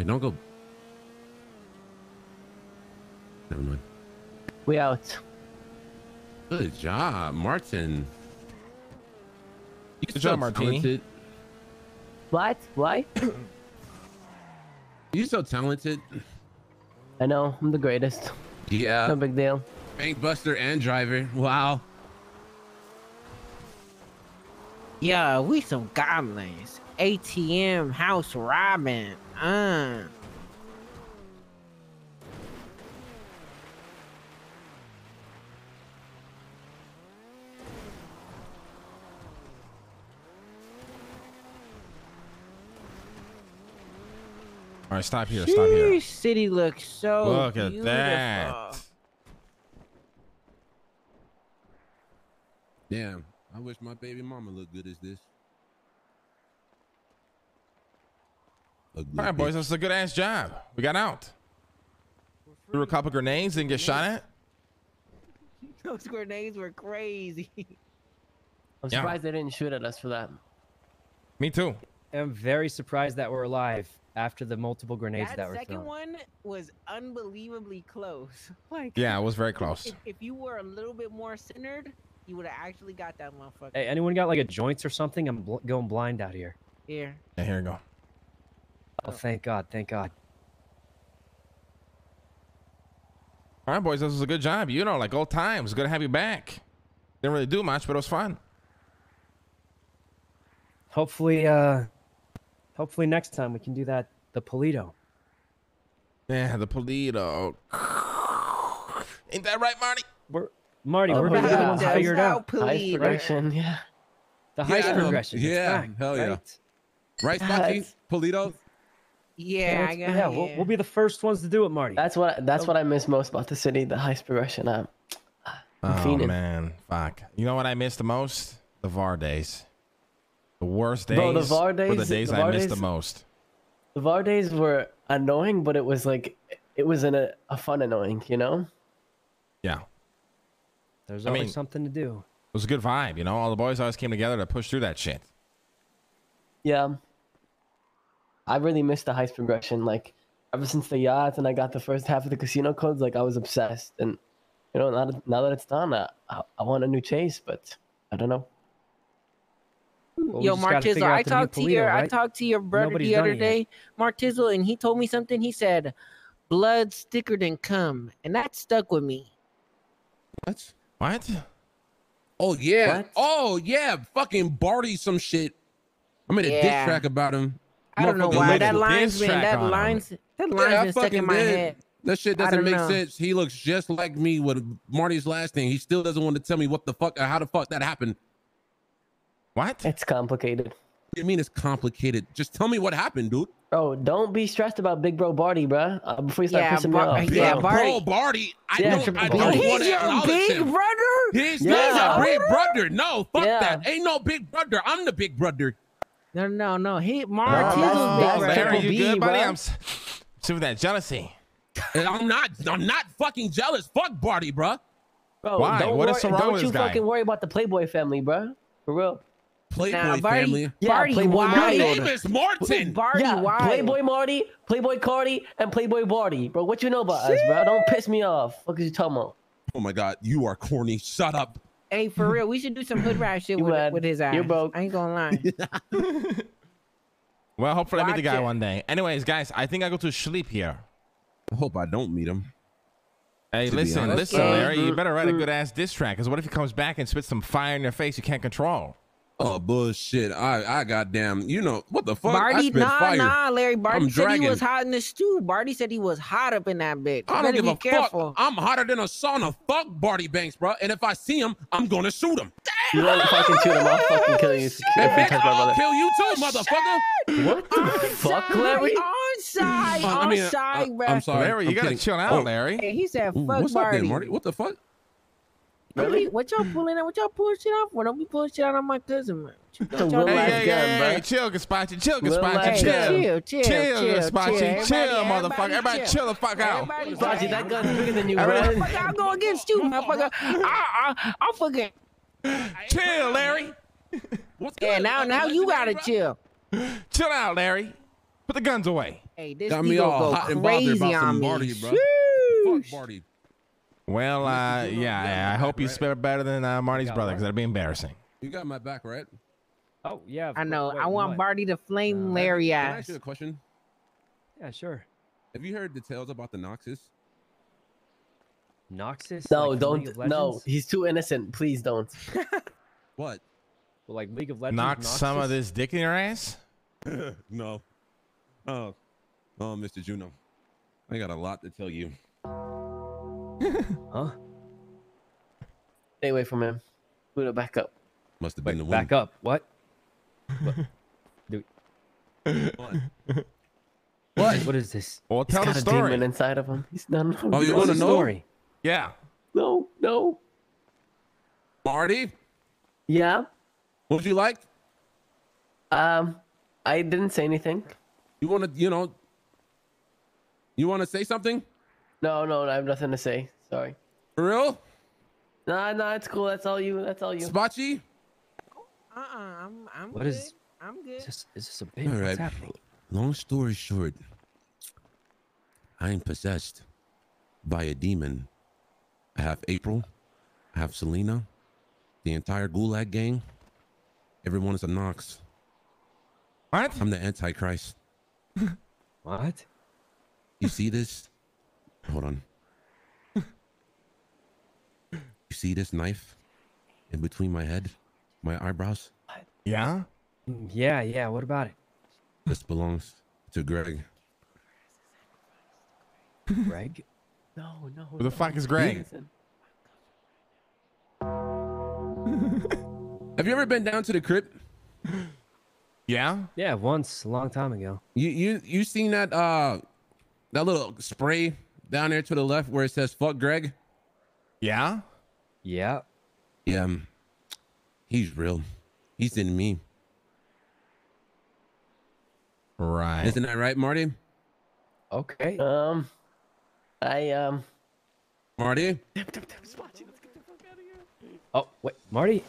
Wait, don't go. Never mind. We out. Good job, Martin. You Good job, Martini. Talented. What? Why? You're so talented. I know. I'm the greatest. Yeah. No big deal. Bank buster and driver. Wow. Yeah, we some goblins. ATM house robbing. Uh. All right, stop here. Stop here. Sheesh, City looks so Look at beautiful. that. Damn. I wish my baby mama looked good as this. A good All right, boys, bitch. that's a good ass job. We got out. Threw a couple grenades, didn't get shot at. Those grenades were crazy. I'm Yeah. surprised they didn't shoot at us for that. Me too. I'm very surprised that we're alive after the multiple grenades that that, were second thrown. one was unbelievably close. Like Yeah, it was very close. If, if you were a little bit more centered, you would have actually got that motherfucker. Hey, anyone got like a joints or something? I'm bl- going blind out here. Here. Yeah, here you go. Oh, thank God, thank God. All right, boys, this was a good job. You know, like old times. Good to have you back. Didn't really do much, but it was fun. Hopefully, uh, hopefully next time we can do that. The Polito. Yeah, the Polito. Ain't that right, Marty? We're Marty. Oh, we're gonna yeah. the ones figured out. Nice progression. Yeah. The heist Yeah, progression. yeah, back, hell yeah. right? Right, Spocky? Polito? Yeah, I got yeah, we'll, we'll be the first ones to do it, Marty. That's what that's what I miss most about the city, the heist progression. Uh, I'm Oh fiending. man, fuck. You know what I miss the most? The VAR days. The worst days. Bro, the VAR days. were the days- days the I VAR missed the most. The VAR days were annoying, but it was like it was in a, a fun annoying, you know? Yeah, it There's I always mean- something to do. It was a good vibe. You know, all the boys always came together to push through that shit. Yeah. I really missed the heist progression. Like ever since the yacht and I got the first half of the casino codes, like I was obsessed. And you know, now that, now that it's done, I, I, I want a new chase, but I don't know. Well, Yo, just Martizzle, I talked to your Polito, I talked to your brother Nobody's the other day, Martizzle, and he told me something. He said, "Blood thicker than cum," and that stuck with me. What? What? Oh, yeah. What? Oh, yeah. Fucking Barty some shit. I made a Yeah. diss track about him. I don't know why made that a line's diss been that on him. line's that Yeah, line's I been stuck in my did. head. That shit doesn't make know. sense. He looks just like me with Marty's last name. He still doesn't want to tell me what the fuck, or how the fuck that happened. What? It's complicated. What do you mean it's complicated? Just tell me what happened, dude. Bro, don't be stressed about Big Bro Barty, bro. Uh, before you start Yeah, pissing me Bar- off. yeah, Bro, Barty. Bro, Barty. I Yeah, don't, I don't He's want to your acknowledge big him. brother. He's Yeah. not a big brother. No, fuck Yeah. that. Ain't no big brother. I'm the big brother. No, no, no. He that's- Martizzle's big that's brother. Larry, you B, good, buddy? bro. I'm s- see with that jealousy. And I'm not. I'm not fucking jealous. Fuck Barty, bruh. Bro, Why? Don't What worry, is so wrong don't with you guy? fucking worry about the Playboy family, bro. For real. Playboy Nah, Barty, family. Yeah, Barty Playboy wild. Your Barty. name is Martin. Barty yeah, wild. Playboy Marty, Playboy Cardi, and Playboy Barty. Bro, what you know about us, bro? Don't piss me off. What is you talking about? Oh my god, you are corny. Shut up. Hey, for real, we should do some hood rat shit with, with his ass. You're broke. I ain't gonna lie. Well, hopefully I meet the guy it. one day. Anyways, guys, I think I go to sleep here. I hope I don't meet him. Hey, To listen, listen, Larry. You better write a good ass diss track. Because what if he comes back and spits some fire in your face you can't control? Oh bullshit. I I goddamn. You know what the fuck? I Barty, spit nah, fire. nah, Larry. Barty I'm said he was hot in the stew. Barty said he was hot up in that bitch. I don't give be a careful. fuck. I'm hotter than a sauna. Fuck Barty Banks, bro. And if I see him, I'm gonna shoot him. You want to fucking shoot him? I'll fucking kill you. If And you bitch, touch my I'll brother. kill you too, motherfucker. What the fuck, Larry? On side, Uh, I on mean, uh, side, bro. I'm sorry. Larry, you I'm gotta kidding. chill out, Oh, Larry. Hey, he said, "Fuck What's up then, Marty? What the fuck? Don't What y'all pulling out? What y'all pulling shit out for? Don't be pulling shit out on my cousin, man. What a y'all real doing? life Hey, hey, gun, hey, bro. hey, chill, Gaspachi, chill, Real Gaspachi, life chill. gun. Chill, chill, chill, chill, Gaspachi, chill. chill, Everybody- motherfucker. everybody Everybody chill the fuck out. Everybody Baji, chill. that gun's bigger than you, bro. Motherfucker, I'm going against you, motherfucker. I, I, I'm fucking. Chill, Larry. What's Yeah, good? now, now you gotta chill. Chill out, Larry. Put the guns away. Hey, this Got me Deagle all go hot and bothered crazy about some on me. Marty, bro. Sheesh. Fuck Marty. Well, uh, Yuno, yeah, you got yeah, I hope back, you right? spell better than uh, Marty's brother, because that'd be embarrassing. You got my back, right? Oh yeah. I know. wait, I want what? Barty to flame No. Larry Can I ask you a question? Yeah, sure. Have you heard details about the Noxus? Noxus. No, like don't. No, he's too innocent. Please don't. What? Well, like League of Legends. Knock some of this dick in your ass. no. Oh, oh, Mr. Yuno, I got a lot to tell you. Huh? Stay away from him. Pluto, back up. Must have Wait, been the back up. What? What? What? What is this? Well, He's tell the got a story. demon inside of him. He's no, no. Oh, you wanna What's know? story? Yeah. No, no. Marty, Yeah. what would you like? Um, I didn't say anything. You want to, you know, you want to say something No, no, I have nothing to say. Sorry. for real, Nah, nah, it's cool. That's all you. That's all you. Spachi? Uh-uh, I'm, I'm What good. is- I'm good. Is this, is this a bit? All What's Long story short, I am possessed by a demon. I have April, I have Selena, the entire Gulag gang. Everyone is a Nox. What? I'm the Antichrist. What? You see this? Hold on. You see this knife in between my head, my eyebrows? Yeah. Yeah, yeah. What about it, This belongs to Greg. Greg? No, no. Who the fuck is Greg? Have you ever been down to the crypt? Yeah. Yeah, once a long time ago. You you you seen that uh that little spray down there to the left where it says "fuck Greg"? Yeah. Yeah. Yeah, um, he's real. He's in me. Right. Isn't that right, Marty? Okay. Um, I um. Marty? Oh wait, Marty,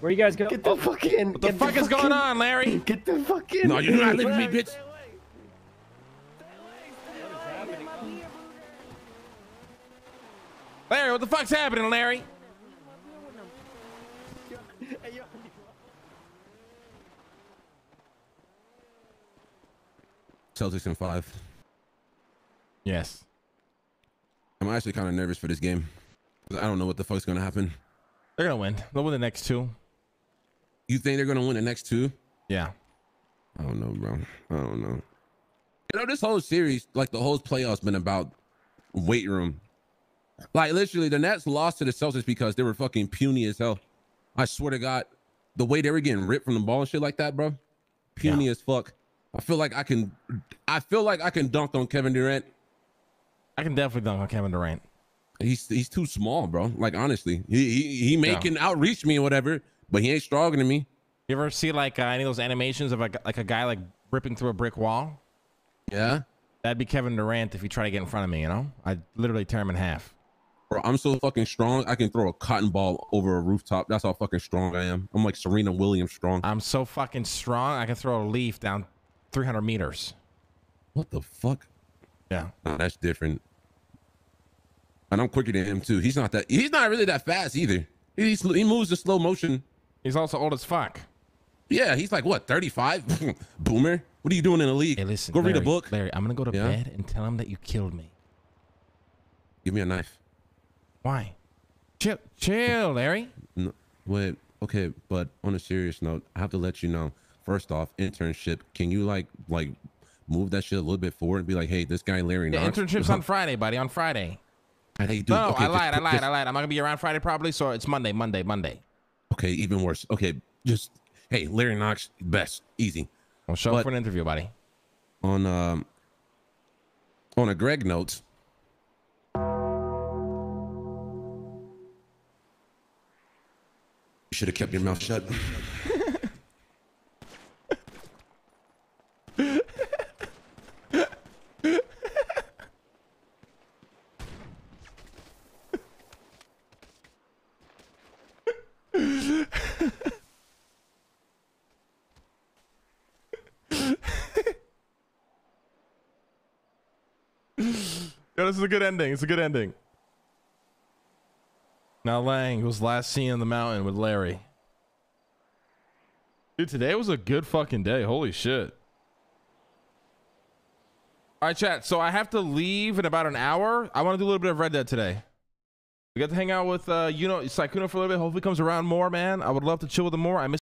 where you guys go? Get the Oh, fuck in. What the fuck is going on, Larry? Get the fuck in. No, you're not leaving me, bitch. Larry, what the fuck's happening, Larry? Celtics in five. Yes. I'm actually kind of nervous for this game. I don't know what the fuck's gonna happen. They're gonna win. They'll win the next two. You think they're gonna win the next two? Yeah. I don't know, bro. I don't know. You know, this whole series, like the whole playoffs, been about weight room. Like literally, the Nets lost to the Celtics because they were fucking puny as hell. I swear to God, the way they were getting ripped from the ball and shit like that, bro, puny as fuck. I feel like I can, I feel like I can dunk on Kevin Durant. I can definitely dunk on Kevin Durant. He's he's too small, bro. Like honestly, he he, he may Yeah. can outreach me or whatever, but he ain't stronger than me. You ever see like uh, any of those animations of a, like a guy like ripping through a brick wall? Yeah, That'd be Kevin Durant if he tried to get in front of me. You know, I'd literally tear him in half. Bro. I'm so fucking strong. I can throw a cotton ball over a rooftop. That's how fucking strong I am. I'm like Serena Williams strong. I'm so fucking strong. I can throw a leaf down 300 meters. What the fuck? Yeah. No, that's different. And I'm quicker than him too. He's not that. He's not really that fast either. He's, he moves in slow motion. He's also old as fuck. Yeah, he's like what 35. Boomer. What are you doing in the league? Hey, listen. Go read a book. Larry, I'm gonna go to Yeah? bed and tell him that you killed me. Give me a knife. Why? Chill, chill, Larry. No, wait. Okay, but on a serious note, I have to let you know. First off, internship. Can you like like move that shit a little bit forward and be like, hey, this guy Larry The Knox. internship's on Friday, buddy. On Friday. I think, dude, No, okay, I just lied. I lied. just- I lied. I'm not gonna be around Friday probably, so it's Monday. Monday. Monday. Okay, even worse. Okay, just hey, Larry Knox, best, easy. I'll show But- up for an interview, buddy. On um, on a Greg note. You should have kept your mouth shut. Yo, this is a good ending. It's a good ending. Now Lang was last seen in the mountain with Larry. Dude, today was a good fucking day. Holy shit. All right, chat. So I have to leave in about an hour. I want to do a little bit of Red Dead today. We got to hang out with uh, you know, Sykkuno for a little bit. Hopefully, comes around more, man. I would love to chill with him more. I miss.